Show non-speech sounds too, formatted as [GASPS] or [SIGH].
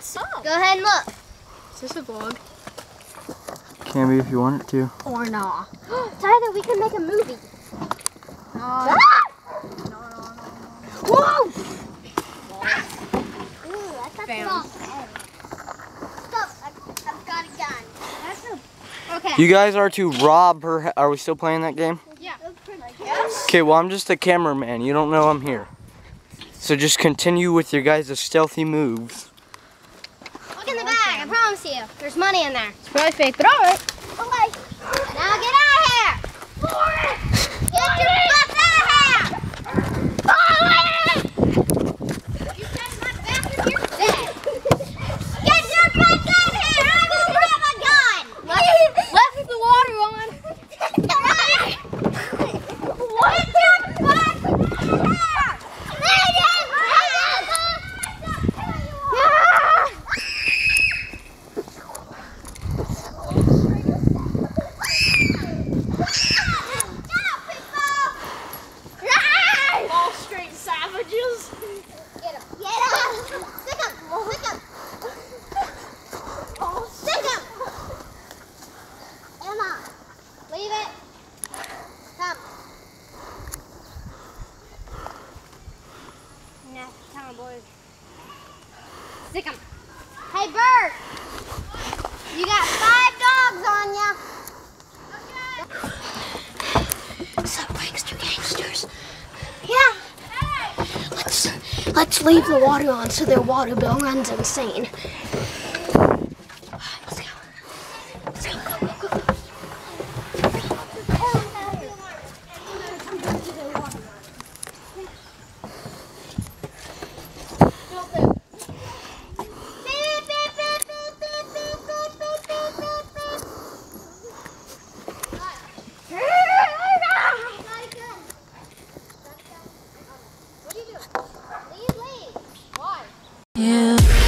Yes. Oh. Go ahead and look. Is this a vlog? Can be if you want it to. Or nah? [GASPS] Tyler, we can make a movie. No. Ah! Whoa! Ooh, that's a Bam. small head. Stop. I've, I've got a gun. That's a, Okay. You guys are to rob her. Are we still playing that game? Yeah. Okay, well, I'm just a cameraman. You don't know I'm here. So just continue with your guys' stealthy moves. Look in the bag. I promise you. There's money in there. It's probably fake, but alright. Okay. Now get out of here. Get your butt out of here. You said my back is your bed. Get your butt out of here. I will grab a gun. Left the water on. What? Get your butt out of here. Wall Street savages. Get him. Get him. Stick him. Stick him. Oh, stick him. Emma, leave it. Come. Nah, come on, boys. Stick him. Let's leave the water on so their water bill runs insane. You